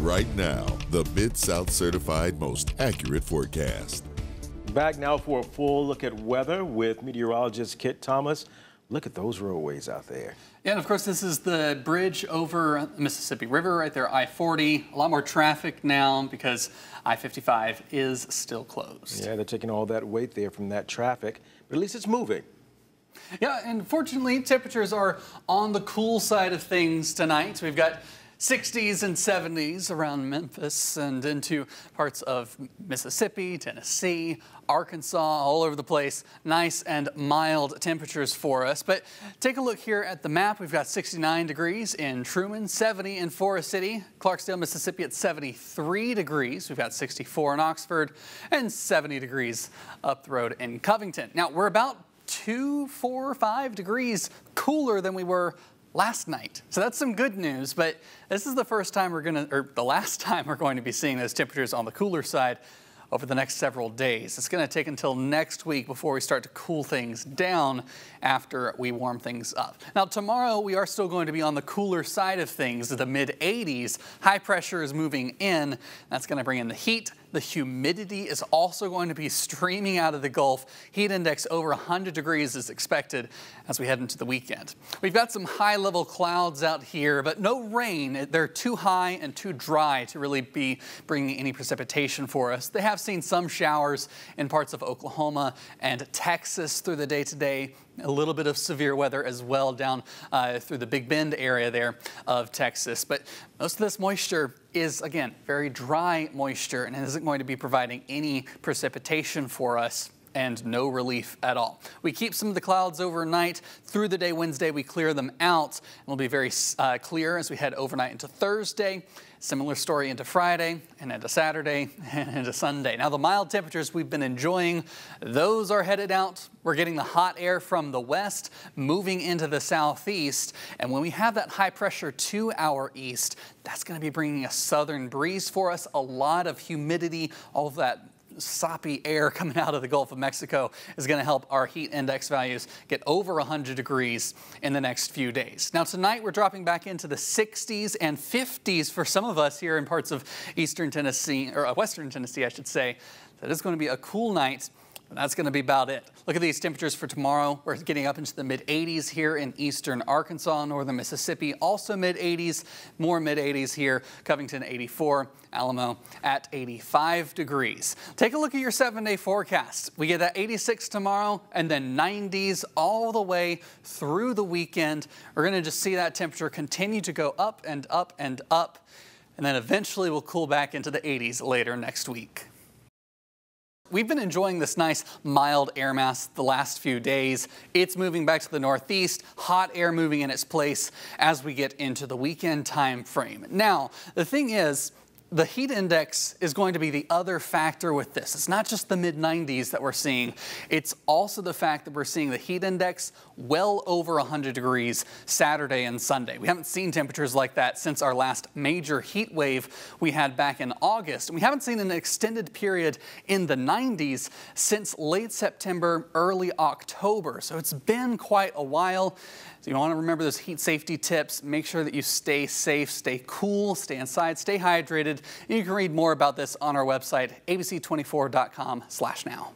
right now. The Mid South certified most accurate forecast. Back now for a full look at weather with meteorologist Kit Thomas. Look at those roadways out there. Yeah, and of course, this is the bridge over the Mississippi River right there, I-40. A lot more traffic now because I-55 is still closed. Yeah, they're taking all that weight there from that traffic, but at least it's moving. Yeah, and fortunately, temperatures are on the cool side of things tonight. We've got 60s and 70s around Memphis and into parts of Mississippi, Tennessee, Arkansas, all over the place. Nice and mild temperatures for us. But take a look here at the map. We've got 69 degrees in Truman, 70 in Forest City, Clarksdale, Mississippi at 73 degrees. We've got 64 in Oxford and 70 degrees up the road in Covington. Now, we're about two, four, five degrees cooler than we were last night. So that's some good news, but this is the first time we're gonna, or the last time we're going to be seeing those temperatures on the cooler side over the next several days. It's going to take until next week before we start to cool things down after we warm things up. Now tomorrow we are still going to be on the cooler side of things, the mid 80s. High pressure is moving in. That's going to bring in the heat. The humidity is also going to be streaming out of the Gulf. Heat index over 100 degrees is expected as we head into the weekend. We've got some high level clouds out here, but no rain. They're too high and too dry to really be bringing any precipitation for us. They have seen some showers in parts of Oklahoma and Texas through the day today a little bit of severe weather as well down uh, through the Big Bend area there of Texas. But most of this moisture is, again, very dry moisture and isn't going to be providing any precipitation for us and no relief at all. We keep some of the clouds overnight. Through the day Wednesday, we clear them out. And we'll be very uh, clear as we head overnight into Thursday. Similar story into Friday and into Saturday and into Sunday. Now the mild temperatures we've been enjoying, those are headed out. We're getting the hot air from the west moving into the southeast. And when we have that high pressure to our east, that's going to be bringing a southern breeze for us, a lot of humidity, all of that soppy air coming out of the Gulf of Mexico is going to help our heat index values get over 100 degrees in the next few days. Now tonight we're dropping back into the 60s and 50s for some of us here in parts of eastern Tennessee, or uh, western Tennessee I should say. That is going to be a cool night that's going to be about it. Look at these temperatures for tomorrow. We're getting up into the mid 80s here in eastern Arkansas, northern Mississippi, also mid 80s, more mid 80s here. Covington 84, Alamo at 85 degrees. Take a look at your seven day forecast. We get that 86 tomorrow and then 90s all the way through the weekend. We're going to just see that temperature continue to go up and up and up. And then eventually we'll cool back into the 80s later next week. We've been enjoying this nice mild air mass the last few days. It's moving back to the northeast, hot air moving in its place as we get into the weekend time frame. Now, the thing is, the heat index is going to be the other factor with this. It's not just the mid 90s that we're seeing. It's also the fact that we're seeing the heat index well over 100 degrees Saturday and Sunday. We haven't seen temperatures like that since our last major heat wave we had back in August. We haven't seen an extended period in the 90s since late September, early October. So it's been quite a while. So you want to remember those heat safety tips. Make sure that you stay safe, stay cool, stay inside, stay hydrated. And you can read more about this on our website, abc24.com slash now.